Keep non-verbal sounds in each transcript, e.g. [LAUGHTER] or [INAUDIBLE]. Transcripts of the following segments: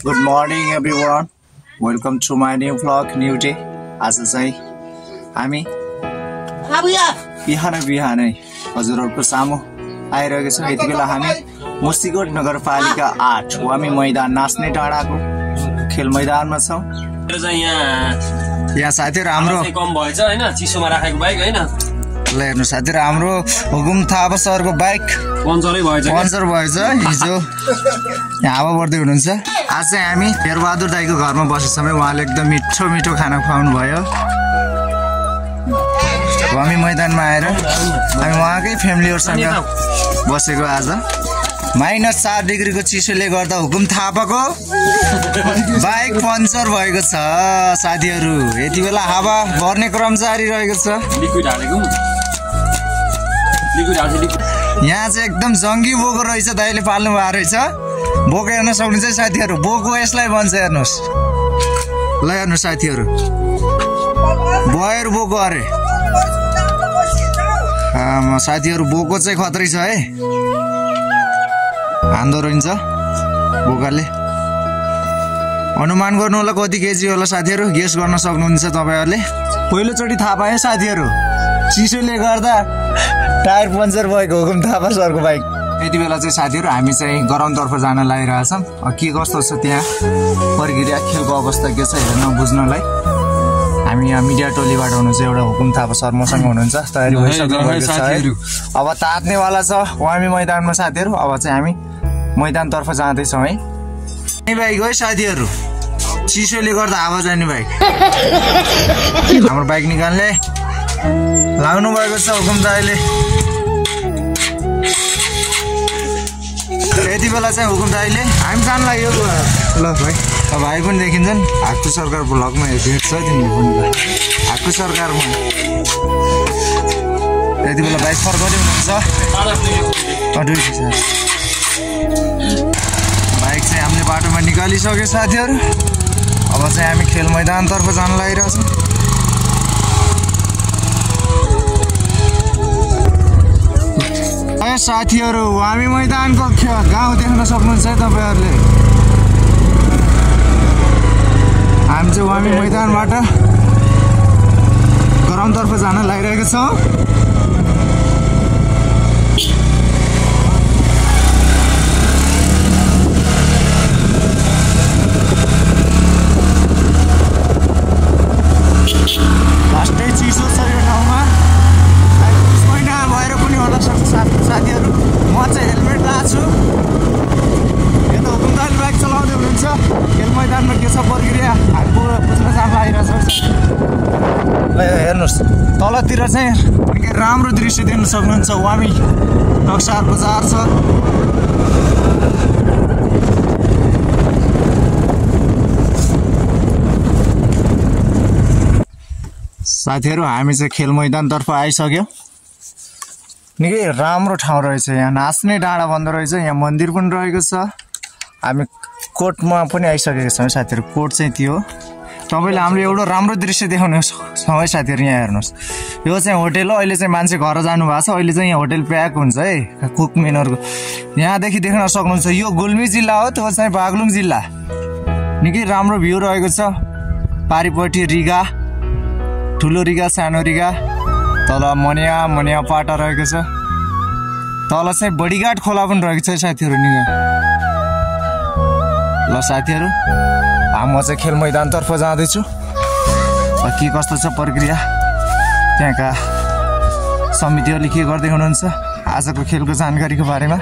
Good morning every one welcome to my new vlog new day आज चाहिँ हामी बिहानै बिहानै हजुरहरूको सामु आइरहेको छौँ यति बेला हामी मुस्तिकोट नगरपालिका आठ वामी मैदान नाच्ने डाँडाको खेल मैदानमा छौँ यहाँ यहाँ साथीहरू हाम्रो कम भएछ होइन चिसोमा राखेको बाइक होइन ल हेर्नु साथीहरू हाम्रो हुकुम थापा सरको बाइक पङ्चरै भएछ क्या। पङ्चर भएछ हिजो। यहाँ हावा बढ्दै हुनुहुन्छ। आज चाहिँ हामी हेरबहादुर दाईको घरमा बसेको समय उहाँले एकदम मिठो मिठो खाना खुवाउनु भयो हामी मैदानमा आएर हामी उहाँकै फ्यामिलीहरूसँग बसेको आज। माइनस चार डिग्रीको चिसोले गर्दा हुकुम थापाको बाइक पङ्चर भएको छ साथीहरू। यति बेला हावा भर्ने क्रम जारी रहेको छ। यहाँ चाहिँ एकदम जङ्गी बोको रहेछ दाइले पाल्नु भएको रहेछ। बोको हेर्न सक्नुहुन्छ साथीहरू बोको यसलाई भन्छ हेर्नुहोस्। ल हेर्नु साथीहरू। बयर बोको अरे। साथीहरू बोको चाहिँ खत्रै छ है। हान्दो रहन्छ बोकाले। अनुमान गर्नु होला कति केजी होला साथीहरू? गेस गर्न सक्नुहुन्छ तपाईँहरूले। पहिलोचोटि थाहा पाएँ साथीहरू। चिसोले गर्दा टायर पङ्चर भएको हुकुम थापा सरको बाइक। यति बेला चाहिँ साथीहरू हामी चाहिँ गराउनतर्फ जान लागिरहेछौँ के कस्तो छ त्यहाँ? प्रक्रिया खेलको अवस्था के छ हेर्न बुझ्नलाई। हामी यहाँ मिडिया टोलीबाट हुनुहुन्छ एउटा हुकुम थापा सर मसँग हुनुहुन्छ। तयारी भइसक्नु। अब तात्नेवाला छ वामी मैदानमा साथीहरू। अब चाहिँ हामी मैदानतर्फ जाँदैछौँ है। बाइक है साथीहरू। चिसोले गर्दा हावा जाने बाइक हाम्रो बाइक निकाल्ने। लाग्नु भएको छ हुकुम दाइले यति बेला चाहिँ हुकुम दाइले हामी जानु लाग्यो। ल भाइ। अब भाइ पनि देखिन्छन्। हाक्कु सरकार भ्लगमा भेट्छ तिमीले पनि त हाक्कु सरकारमा। यति बेला बाइक फर्काउँदै हुनुहुन्छ। सर। बाइक चाहिँ हामीले बाटोमा निकालिसक्यो साथीहरू। अब चाहिँ हामी खेल मैदानतर्फ जान लागिरहेछौँ। ए साथीहरू हामी मैदानको गाउँ देख्न सक्नुहुन्छ है तपाईँहरूले? हामी चाहिँ वामी मैदानबाट ग्राउन्डतर्फ जान लागिरहेको छौँ। लास्टै चिसो छ यो ठाउँमा सायद बिस महिना भएर पनि होला सक्छ साथ साथीहरू म चाहिँ हेलमेट लगाएको छु यो त हुकुमदारी बाइक चलाउँदै हुनुहुन्छ खेल मैदानमा के छ प्रक्रिया हामी बु- बुझ्न जान लागिरहेको छ ल यो हेर्नुहोस् तलतिर चाहिँ निकै देख्न सक्नुहुन्छ वामी टक्सार बजार छ। साथीहरू हामी चाहिँ खेल मैदानतर्फ आइसक्यौँ। निकै राम्रो ठाउँ रहेछ यहाँ। नाच्ने डाँडा भन्दो रहेछ। यहाँ मन्दिर पनि रहेको छ। हामी कोर्टमा पनि आइसकेको छौँ साथीहरू। कोर्ट चाहिँ त्यो तपाईँले हाम्रो एउटा राम्रो दृश्य देखाउनु छौँ है साथीहरू यहाँ हेर्नुहोस्। यो चाहिँ होटेल हो अहिले चाहिँ मान्छे घर जानुभएको छ अहिले चाहिँ यहाँ होटेल प्याक हुन्छ है कुकमेनहरूको। यहाँदेखि देख्न सक्नुहुन्छ यो गुल्मी जिल्ला हो त्यो चाहिँ बागलुङ जिल्ला। निकै राम्रो भ्यू रहेको छ। पारिपट्टि रिगा ठुलो रिगा सानो रिगा तल मनिया मनिया पाटा रहेको छ। तल चाहिँ बडीघाट खोला पनि रहेको छ साथीहरू निगा ल साथीहरू। म चाहिँ खेल मैदानतर्फ जाँदैछु। के कस्तो छ प्रक्रिया? त्यहाँका समितिहरूले के गर्दै हुनुहुन्छ? आजको खेलको जानकारीको बारेमा?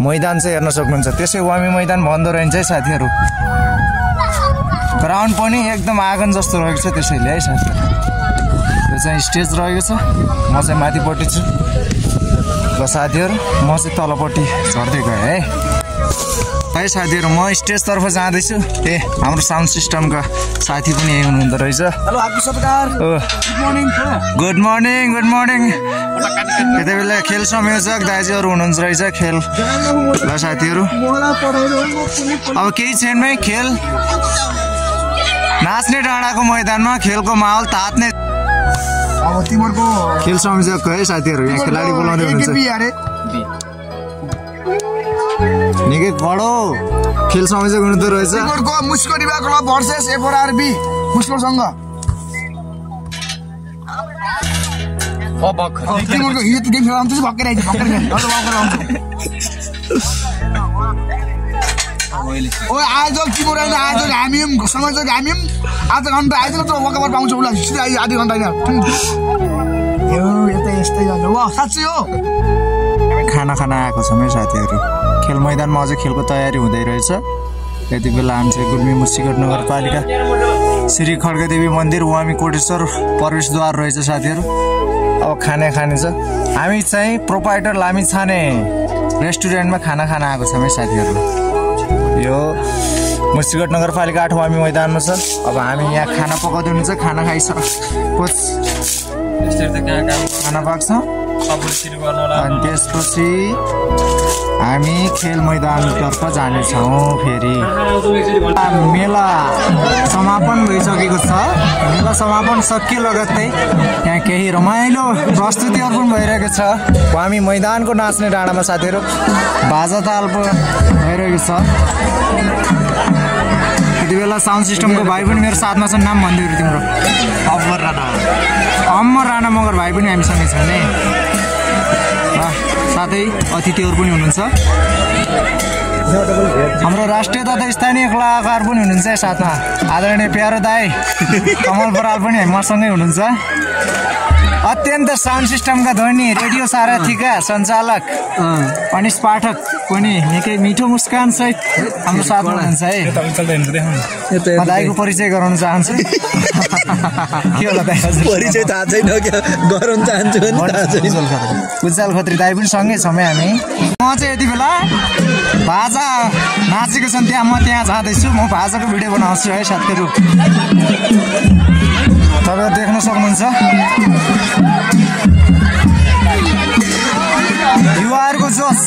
मैदान चाहिँ हेर्न सक्नुहुन्छ। त्यसै वामी मैदान भन्दो रहन्छ है साथीहरू। ग्राउन्ड पनि एकदम आँगन जस्तो रहेको छ त्यसैले है साथीहरू। यो चाहिँ स्टेज रहेको छ। म चाहिँ माथिपट्टि छु। ल साथीहरू म चाहिँ तलपट्टि झर्दै गएँ है। है साथीहरू म स्टेजतर्फ जाँदैछु। ए हाम्रो साउन्ड सिस्टमका साथी पनि यही हुनुहुँदो रहेछ। Good morning good morning good morning. यति बेला खेल संयोजक दाजुहरू हुनुहुन्छ रहेछ खेल। ल साथीहरू। अब केही है खेल। नाच्ने डाँडाको मैदानमा खेलको माहौल तात्ने। खेल संयोजक है साथीहरू यहाँ खेलाडी बोलाउँदै हुनुहुन्छ। निकै बडो खेल संयोजक हुनुहुँदो रहेछ। क्लब भर्सेस एफआरआरबी मुस्कोसँग तिमीहरूको हिजो त्यो गेम खेला आउँछ भर्खर आइज भर्खर खेल अन्त भर्खर आउँछ। ओ आज तिम्रो होइन? आज हामी पनि संयोजक हामी पनि आधा घन्टा आइज त वकाबाट पाउँछ उसलाई। सिधै आइज आधी घन्टा होइन। यो यता यस्तै गर्नु वा साँच्चै हो। खाना खाना आएको छौँ है साथीहरू। खेल मैदानमा अझै खेलको तयारी हुँदै रहेछ। यति बेला हामी चाहिँ गुल्मी मुसिकोट नगरपालिका श्री खड्गदेवी मन्दिर वामी कोटेश्वर प्रवेशद्वार रहेछ साथीहरू। अब खाने खाने छ। हामी चाहिँ प्रोपाइटर लामी छाने रेस्टुरेन्टमा खाना खाना आएको छौँ है साथीहरू। यो मुसिकोट नगरपालिका आठ वामी मैदानमा छ। अब हामी यहाँ खाना पकाउँदै हुनुहुन्छ खाना खाइसकेपछि खाना पाक्छौँ अनि त्यसपछि हामी खेल मैदानतर्फ जानेछौँ फेरि। मेला समापन भइसकेको छ। मेला समापन सकिए लगत्तै। यहाँ केही रमाइलो प्रस्तुतिहरू पनि भइरहेको छ। हामी मैदानको नाच्ने डाँडामा साथीहरू बाजा ताल भइरहेको छ। यति बेला साउन्ड सिस्टमको भाइ पनि मेरो साथमा छ नाम भनिदियो तिम्रो। अमर राणा। अमर राणा मगर भाइ पनि हामीसँगै छन् है। वाह, साथै अतिथिहरू पनि हुनुहुन्छ। हाम्रो राष्ट्रिय तथा स्थानीय कलाकार पनि हुनुहुन्छ साथमा। आदरणीय प्यारो दाई कमल बराल पनि मसँगै हुनुहुन्छ। अत्यन्त साउन्ड सिस्टमका ध्वनि रेडियो सारथीका सञ्चालक अनिस पाठक पनि निकै मिठो मुस्कान सहित हाम्रो साथमा हुनुहुन्छ है। म दाईको परिचय गराउन चाहन्छु। [LAUGHS] के होला दाई परिचय थाहा छैन क्या? गराउन चाहन्छु खत्री। दाई पनि सँगै छौँ है हामी। म चाहिँ यति बेला भाजा नाचेको छन् त्यहाँ म त्यहाँ जाँदैछु। म भाजाको भिडियो बनाउँछु है साथीहरू। तपाईँहरू देख्न सक्नुहुन्छ। युवाहरूको जोस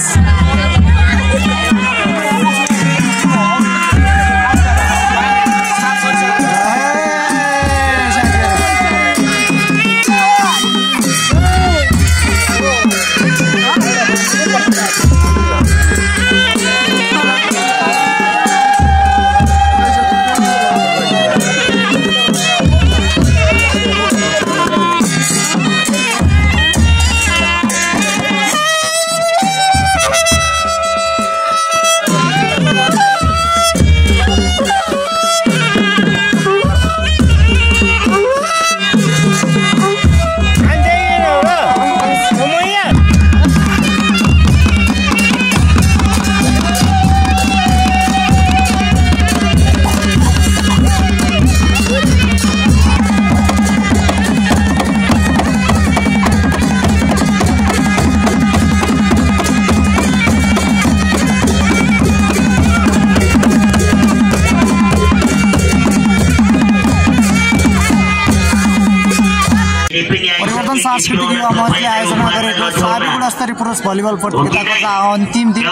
परिवर्तन सांस्कृतिक युवा मञ्चले आयोजना गरेको साबी गुणस्तरीय पुरुष भलिबल प्रतियोगिताको अन्तिम दिन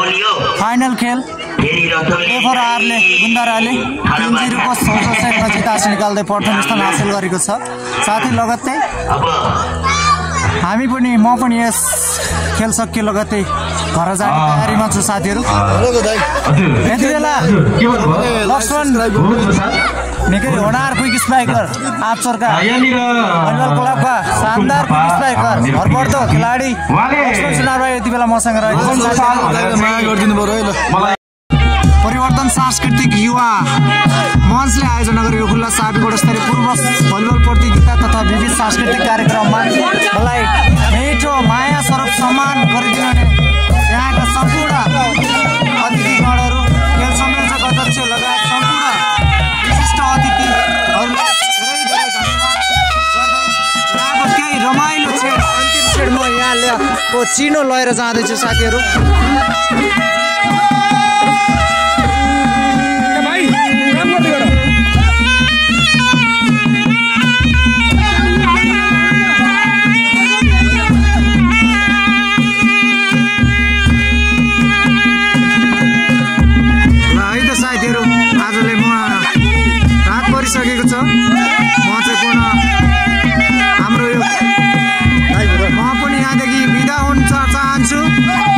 फाइनल खेल। एफआरआरले गुन्दाराले तिन जिरोको सेटमा जित हासिल निकाल्दै प्रथम स्थान हासिल गरेको छ। साथै लगत्तै हामी पनि म पनि यस खेल सकिए लगत्तै। घर जाने तयारीमा छु साथीहरू। यति बेला लक्ष्मण। निकै होनार क्विक स्ट्राइकर आचरका भलिबल क्लबका शानदार क्विक स्ट्राइकर भरपर्दो खेलाडी। सुनार यति बेला मसँग रहेको परिवर्तन सांस्कृतिक युवा। मञ्चले आयोजना गरेको खुल्ला साबी गुणस्तरीय पूर्व भलिबल प्रतियोगिता तथा विविध सांस्कृतिक कार्यक्रममा मलाई मिठो माया स्वरूप सम्मान गरिदिनु चिनो लिएर जाँदैछु साथीहरू। बिदा हुन चाहन्छु।